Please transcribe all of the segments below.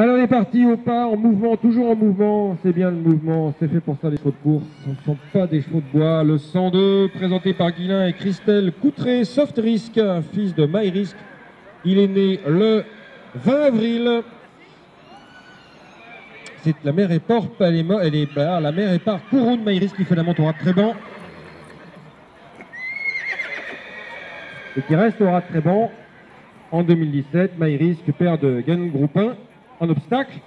Alors on est parti au pas, en mouvement, toujours en mouvement, c'est bien le mouvement, c'est fait pour ça les chevaux de course, ce ne sont pas des chevaux de bois. Le 102, présenté par Guilain et Christelle Coutré, Soft Risk, fils de My Risk. Il est né le 20 avril. La mère est Porp, elle est, elle bah, la mère est par Kouroun My Risk qui fait la monte au rat très bon. Et qui reste au rat très bon en 2017. My Risk, père de Gan Groupe 1 en obstacle.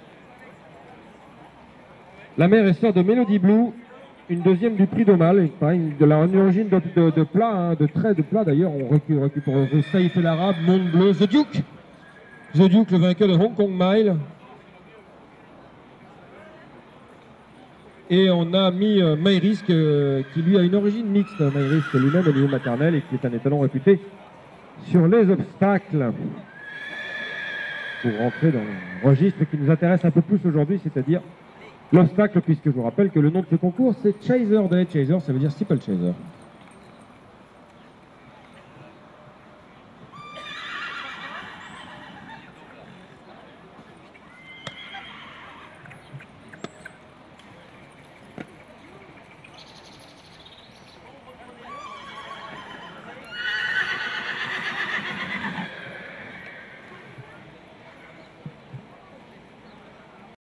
La mère est sœur de Melody Blue, une deuxième du prix d'Omal, de la origine de, de, plat, hein, de trait de plat d'ailleurs, on récupère Saïf l'arabe, Monde Bleu, The Duke. The Duke, le vainqueur de Hong Kong Mile. Et on a mis euh, euh qui lui a une origine mixte. Mayrisk lui-même au niveau maternel et qui est un étalon réputé sur les obstacles pour rentrer dans le registre qui nous intéresse un peu plus aujourd'hui, c'est-à-dire l'obstacle, puisque je vous rappelle que le nom de ce concours, c'est Chaser de Chaser, ça veut dire Steeple Chaser.